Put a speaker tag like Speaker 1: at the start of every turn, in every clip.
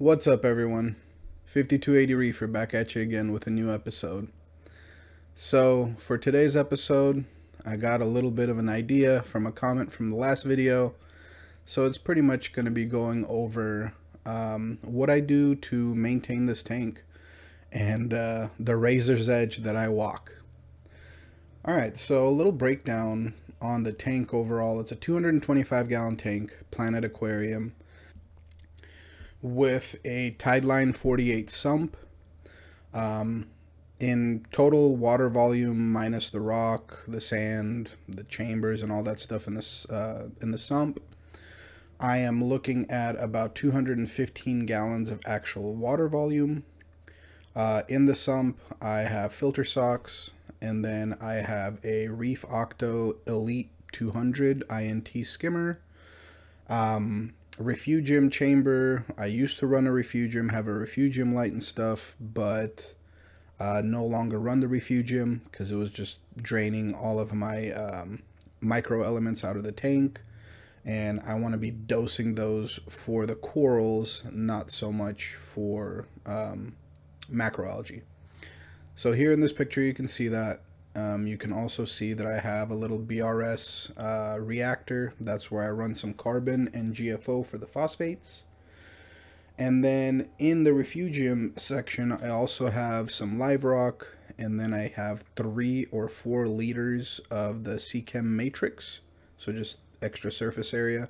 Speaker 1: What's up, everyone? 5280 Reefer back at you again with a new episode. So, for today's episode, I got a little bit of an idea from a comment from the last video. So, it's pretty much going to be going over um, what I do to maintain this tank and uh, the razor's edge that I walk. Alright, so a little breakdown on the tank overall. It's a 225 gallon tank, Planet Aquarium with a Tideline 48 sump. Um, in total water volume minus the rock, the sand, the chambers, and all that stuff in this uh, in the sump, I am looking at about 215 gallons of actual water volume. Uh, in the sump, I have filter socks, and then I have a Reef Octo Elite 200 INT skimmer. Um, refugium chamber. I used to run a refugium, have a refugium light and stuff, but uh, no longer run the refugium because it was just draining all of my um, micro elements out of the tank. And I want to be dosing those for the corals, not so much for um, macroalgae. So here in this picture, you can see that. Um, you can also see that I have a little BRS uh, reactor. That's where I run some carbon and GFO for the phosphates. And then in the refugium section, I also have some live rock, and then I have three or four liters of the Seachem matrix, so just extra surface area.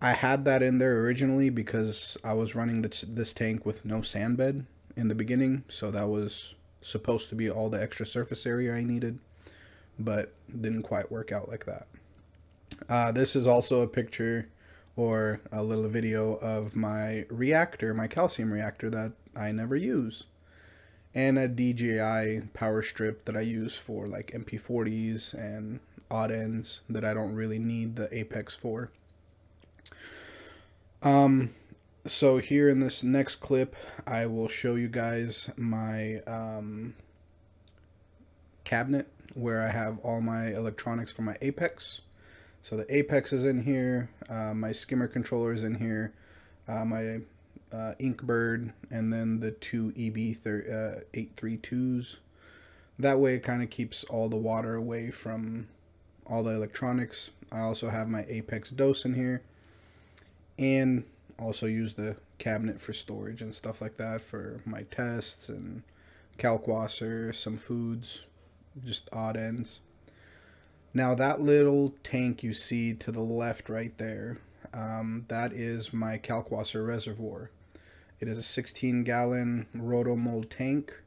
Speaker 1: I had that in there originally because I was running this, this tank with no sand bed in the beginning, so that was supposed to be all the extra surface area I needed, but didn't quite work out like that. Uh, this is also a picture or a little video of my reactor, my calcium reactor that I never use. And a DJI power strip that I use for like MP40s and odd ends that I don't really need the Apex for. Um, so here in this next clip, I will show you guys my um, cabinet where I have all my electronics for my Apex. So the Apex is in here, uh, my skimmer controller is in here, uh, my uh, Inkbird, and then the two EB832s. Uh, that way it kind of keeps all the water away from all the electronics. I also have my Apex DOS in here. And also use the cabinet for storage and stuff like that for my tests and kalkwasser, some foods, just odd ends. Now that little tank you see to the left right there, um, that is my kalkwasser reservoir. It is a 16 gallon rotomold tank.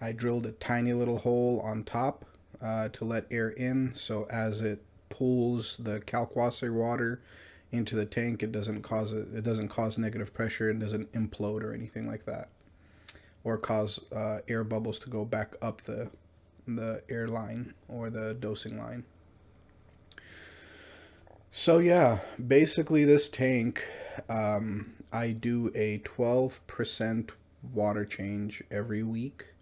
Speaker 1: I drilled a tiny little hole on top uh, to let air in so as it pulls the kalkwasser water into the tank, it doesn't cause it. It doesn't cause negative pressure. and doesn't implode or anything like that, or cause uh, air bubbles to go back up the the air line or the dosing line. So yeah, basically this tank, um, I do a 12% water change every week.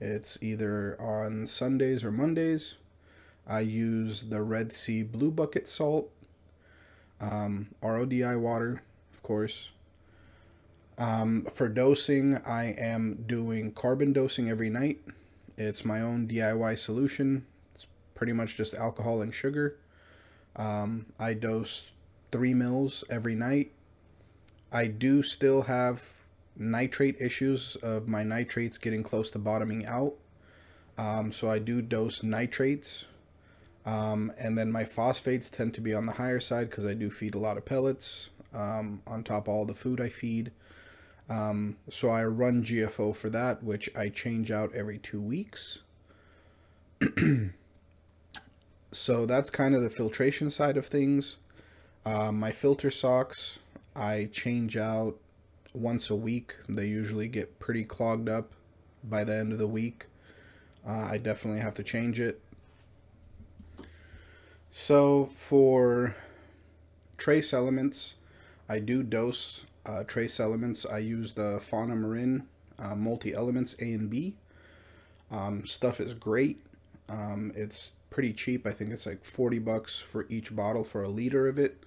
Speaker 1: It's either on Sundays or Mondays. I use the Red Sea Blue Bucket salt um, RODI water, of course. Um, for dosing, I am doing carbon dosing every night. It's my own DIY solution. It's pretty much just alcohol and sugar. Um, I dose three mils every night. I do still have nitrate issues of my nitrates getting close to bottoming out. Um, so I do dose nitrates um, and then my phosphates tend to be on the higher side because I do feed a lot of pellets um, on top of all the food I feed. Um, so I run GFO for that, which I change out every two weeks. so that's kind of the filtration side of things. Uh, my filter socks, I change out once a week. They usually get pretty clogged up by the end of the week. Uh, I definitely have to change it. So for trace elements, I do dose uh, trace elements. I use the Fauna Marin uh, multi-elements A and B. Um, stuff is great. Um, it's pretty cheap. I think it's like 40 bucks for each bottle for a liter of it.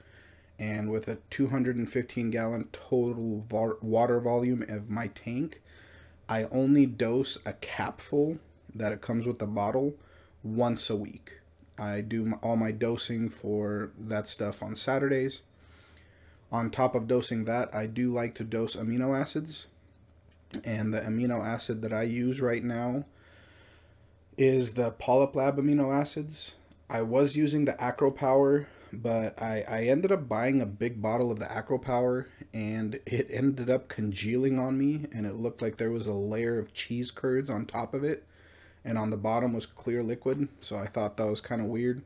Speaker 1: and with a 215 gallon total water volume of my tank, I only dose a capful that it comes with the bottle once a week. I do all my dosing for that stuff on Saturdays. On top of dosing that, I do like to dose amino acids. And the amino acid that I use right now is the Polyp Lab amino acids. I was using the Acro Power, but I, I ended up buying a big bottle of the Acro Power and it ended up congealing on me and it looked like there was a layer of cheese curds on top of it and on the bottom was clear liquid. So I thought that was kind of weird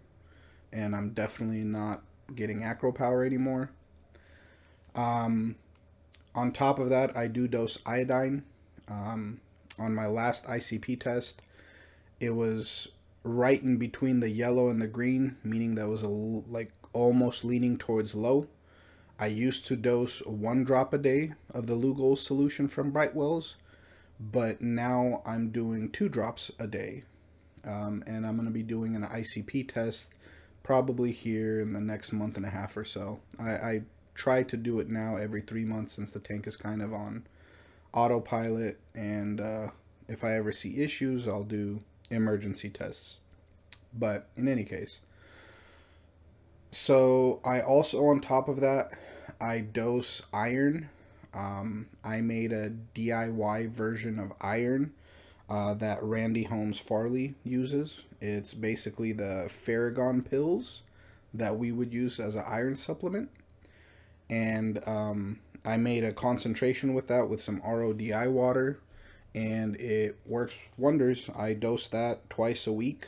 Speaker 1: and I'm definitely not getting Acro Power anymore. Um, on top of that, I do dose iodine. Um, on my last ICP test, it was right in between the yellow and the green, meaning that was a like almost leaning towards low. I used to dose one drop a day of the Lugol solution from Brightwells, but now I'm doing two drops a day. Um, and I'm going to be doing an ICP test probably here in the next month and a half or so. I, I try to do it now every three months since the tank is kind of on autopilot. And uh, if I ever see issues, I'll do emergency tests. But in any case, so I also, on top of that, I dose iron. Um, I made a DIY version of iron uh, that Randy Holmes Farley uses. It's basically the Fergon pills that we would use as an iron supplement. And um, I made a concentration with that with some RODI water, and it works wonders. I dose that twice a week.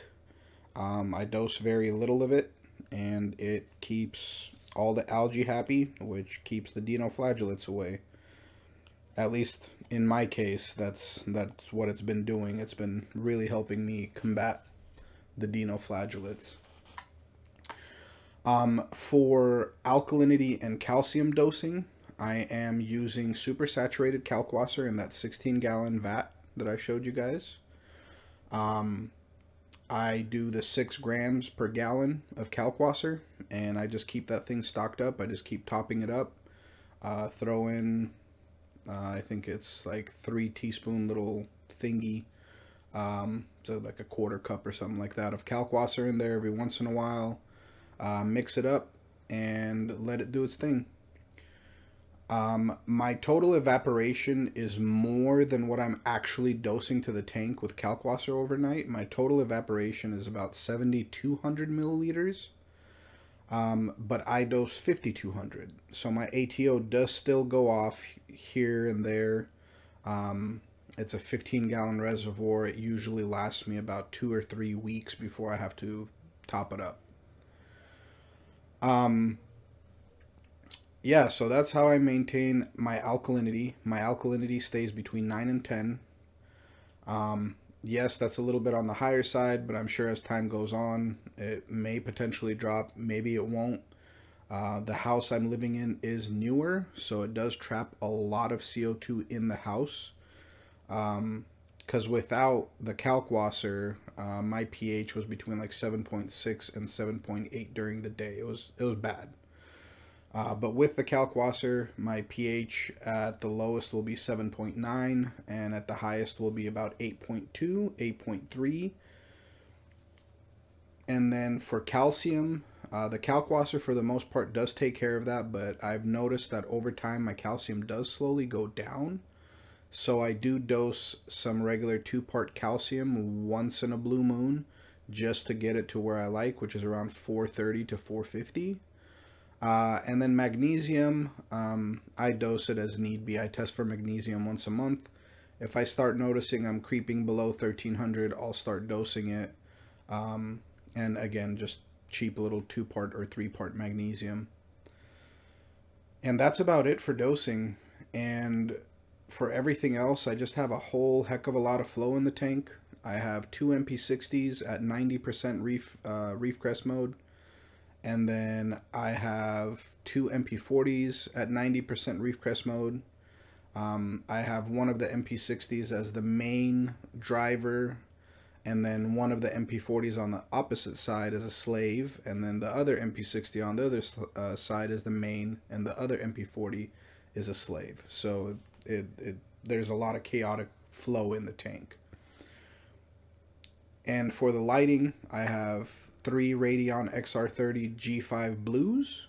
Speaker 1: Um, I dose very little of it, and it keeps all the algae happy, which keeps the dinoflagellates away. At least in my case, that's that's what it's been doing. It's been really helping me combat the dinoflagellates. Um, for alkalinity and calcium dosing, I am using supersaturated kalkwasser in that 16 gallon vat that I showed you guys. Um, I do the six grams per gallon of kalkwasser, and I just keep that thing stocked up. I just keep topping it up. Uh, throw in, uh, I think it's like three teaspoon little thingy, um, so like a quarter cup or something like that of kalkwasser in there every once in a while. Uh, mix it up and let it do its thing. Um, my total evaporation is more than what I'm actually dosing to the tank with Kalkwasser overnight. My total evaporation is about 7,200 milliliters, um, but I dose 5,200. So my ATO does still go off here and there. Um, it's a 15 gallon reservoir. It usually lasts me about two or three weeks before I have to top it up. Um, yeah, so that's how I maintain my alkalinity. My alkalinity stays between 9 and 10. Um, yes, that's a little bit on the higher side, but I'm sure as time goes on, it may potentially drop. Maybe it won't. Uh, the house I'm living in is newer, so it does trap a lot of CO2 in the house. Because um, without the kalkwasser, uh, my pH was between like 7.6 and 7.8 during the day. It was it was bad. Uh, but with the Kalkwasser, my pH at the lowest will be 7.9 and at the highest will be about 8.2, 8.3. And then for calcium, uh, the Kalkwasser for the most part does take care of that, but I've noticed that over time my calcium does slowly go down. So I do dose some regular two-part calcium once in a blue moon just to get it to where I like, which is around 430 to 450. Uh, and then magnesium, um, I dose it as need be. I test for magnesium once a month. If I start noticing I'm creeping below 1300, I'll start dosing it. Um, and again, just cheap little two part or three part magnesium. And that's about it for dosing. And for everything else, I just have a whole heck of a lot of flow in the tank. I have two MP60s at 90% reef, uh, reef crest mode and then I have two MP40s at 90% reef crest mode. Um, I have one of the MP60s as the main driver and then one of the MP40s on the opposite side as a slave, and then the other MP60 on the other uh, side is the main, and the other MP40 is a slave. So it, it there's a lot of chaotic flow in the tank. And for the lighting, I have three Radion XR30 G5 Blues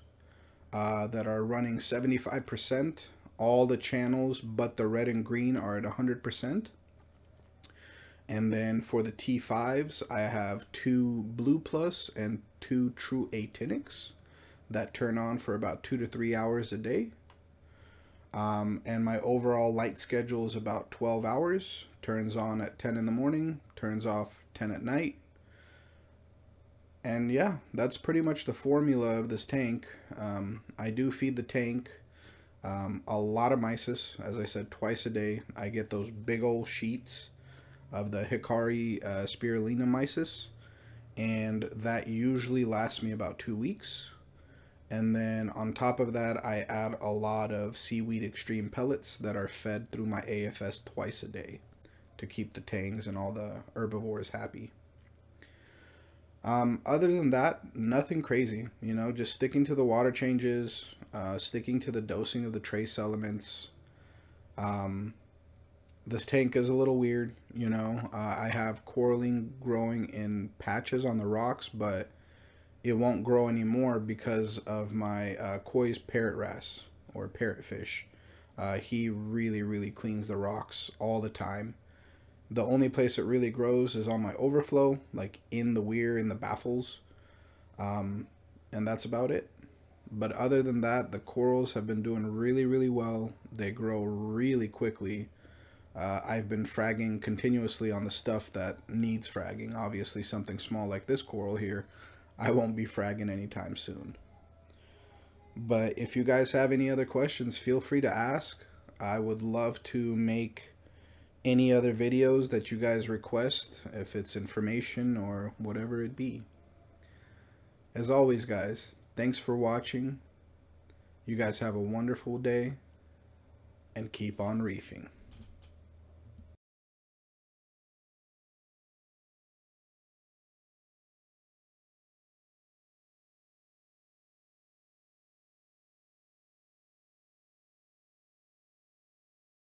Speaker 1: uh, that are running 75%. All the channels but the red and green are at 100%. And then for the T5s, I have two Blue Plus and two True Actinics that turn on for about two to three hours a day. Um, and my overall light schedule is about 12 hours. Turns on at 10 in the morning, turns off 10 at night. And yeah, that's pretty much the formula of this tank. Um, I do feed the tank um, a lot of mysis, as I said, twice a day. I get those big old sheets of the Hikari uh, spirulina mysis, and that usually lasts me about two weeks. And then on top of that, I add a lot of seaweed extreme pellets that are fed through my AFS twice a day to keep the tangs and all the herbivores happy. Um, other than that, nothing crazy. You know, just sticking to the water changes, uh, sticking to the dosing of the trace elements. Um, this tank is a little weird, you know. Uh, I have coralline growing in patches on the rocks, but it won't grow anymore because of my uh, Koi's parrot wrasse or parrotfish. Uh, he really, really cleans the rocks all the time. The only place it really grows is on my overflow, like in the weir, in the baffles. Um, and that's about it. But other than that, the corals have been doing really, really well. They grow really quickly. Uh, I've been fragging continuously on the stuff that needs fragging. Obviously, something small like this coral here, I won't be fragging anytime soon. But if you guys have any other questions, feel free to ask. I would love to make any other videos that you guys request, if it's information or whatever it be. As always, guys, thanks for watching. You guys have a wonderful day and keep on reefing.